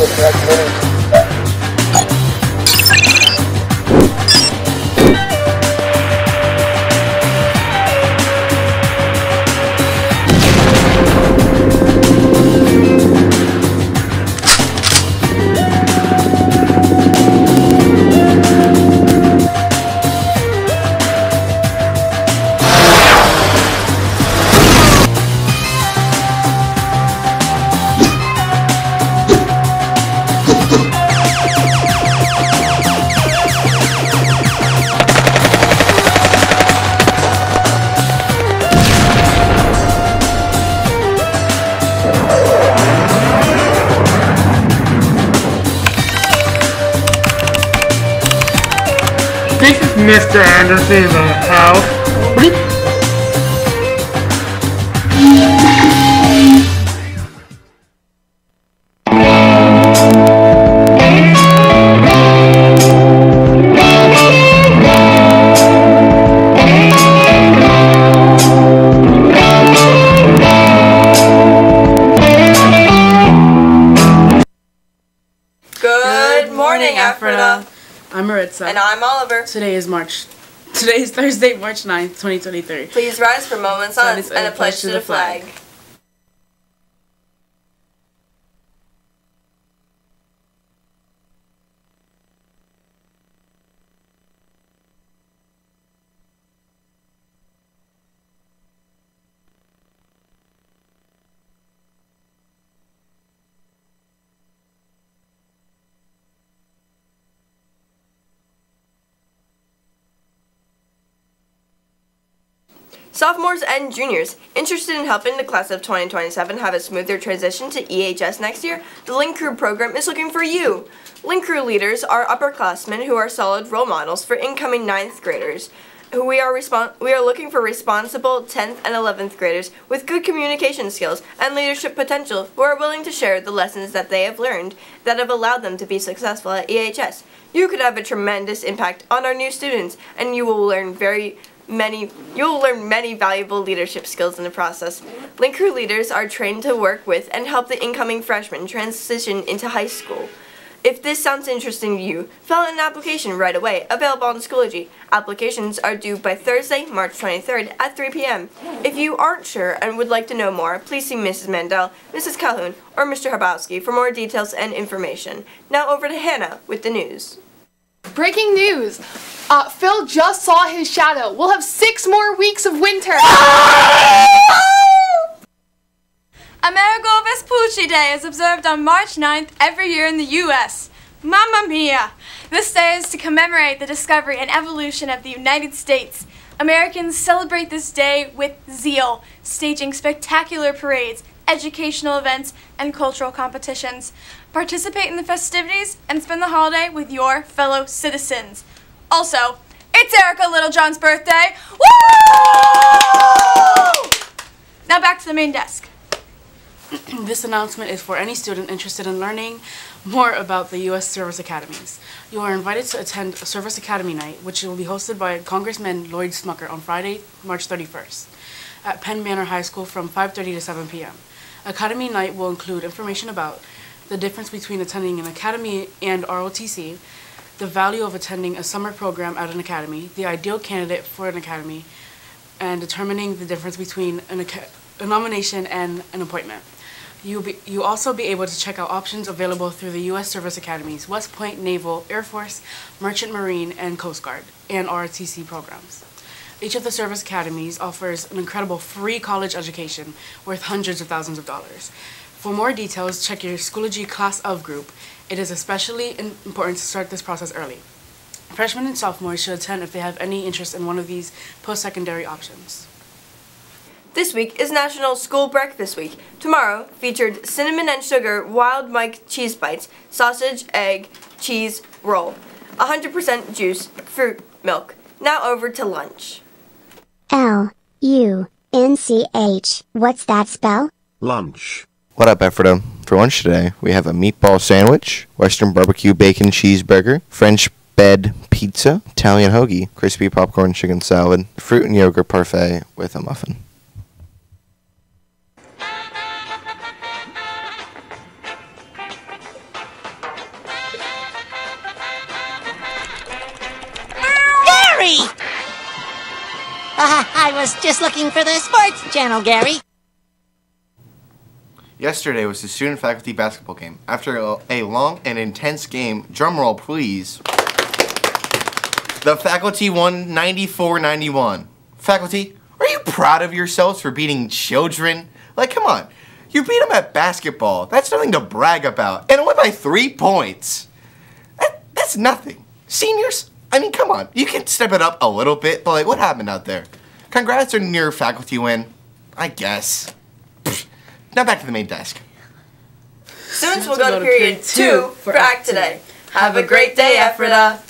with Greg This is Mr. Anderson in the house. I'm And I'm Oliver. Today is March. Today is Thursday, March 9th, 2023. Please rise for moments silence and a pledge to the flag. Sophomores and juniors interested in helping the class of 2027 have a smoother transition to EHS next year, the Link Crew program is looking for you. Link Crew leaders are upperclassmen who are solid role models for incoming 9th graders. Who we are we are looking for responsible 10th and 11th graders with good communication skills and leadership potential who are willing to share the lessons that they have learned that have allowed them to be successful at EHS. You could have a tremendous impact on our new students and you will learn very many you'll learn many valuable leadership skills in the process. Link Crew leaders are trained to work with and help the incoming freshmen transition into high school. If this sounds interesting to you, fill out an application right away, available on Schoology. Applications are due by Thursday, March 23rd at 3 p.m. If you aren't sure and would like to know more, please see Mrs. Mandel, Mrs. Calhoun, or Mr. Habowski for more details and information. Now over to Hannah with the news. Breaking news! Uh, Phil just saw his shadow. We'll have six more weeks of winter. Amerigo Vespucci Day is observed on March 9th every year in the U.S. Mamma mia! This day is to commemorate the discovery and evolution of the United States. Americans celebrate this day with zeal, staging spectacular parades, educational events, and cultural competitions. Participate in the festivities and spend the holiday with your fellow citizens. Also, it's Erica Littlejohn's birthday. Woo! Now back to the main desk. This announcement is for any student interested in learning more about the U.S. Service Academies. You are invited to attend Service Academy Night, which will be hosted by Congressman Lloyd Smucker on Friday, March 31st at Penn Manor High School from 5.30 to 7 p.m. Academy Night will include information about the difference between attending an academy and ROTC, the value of attending a summer program at an academy, the ideal candidate for an academy, and determining the difference between an a nomination and an appointment. You'll be, you'll also be able to check out options available through the U.S. Service Academies, West Point Naval, Air Force, Merchant Marine, and Coast Guard, and ROTC programs. Each of the service academies offers an incredible free college education worth hundreds of thousands of dollars. For more details, check your Schoology Class of group. It is especially important to start this process early. Freshmen and sophomores should attend if they have any interest in one of these post-secondary options. This week is National School Breakfast Week. Tomorrow featured cinnamon and sugar wild Mike cheese bites, sausage, egg, cheese, roll, 100% juice, fruit, milk. Now over to lunch. L U N C H. What's that spell? Lunch. What up, Ephrata? For lunch today, we have a meatball sandwich, Western barbecue bacon cheeseburger, French bed pizza, Italian hoagie, crispy popcorn chicken salad, fruit and yogurt parfait with a muffin. I was just looking for the sports channel, Gary. Yesterday was the student faculty basketball game. After a, long and intense game, drumroll please, the faculty won 94-91. Faculty, are you proud of yourselves for beating children? Like, come on. You beat them at basketball. That's nothing to brag about. And it went by three points. That, that's nothing. Seniors, I mean, come on. You can step it up a little bit, but like, what happened out there? Congrats on your faculty win. I guess. Pfft. Now back to the main desk. Students will go to period two for Act Today. Have a great day, Ephrata.